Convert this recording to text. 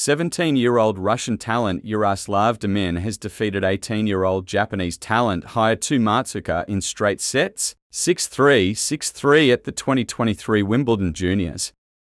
17-year-old Russian talent Yaroslav Demin has defeated 18-year-old Japanese talent Hayato Matsuoka in straight sets, 6-3, 6-3 at the 2023 Wimbledon Juniors.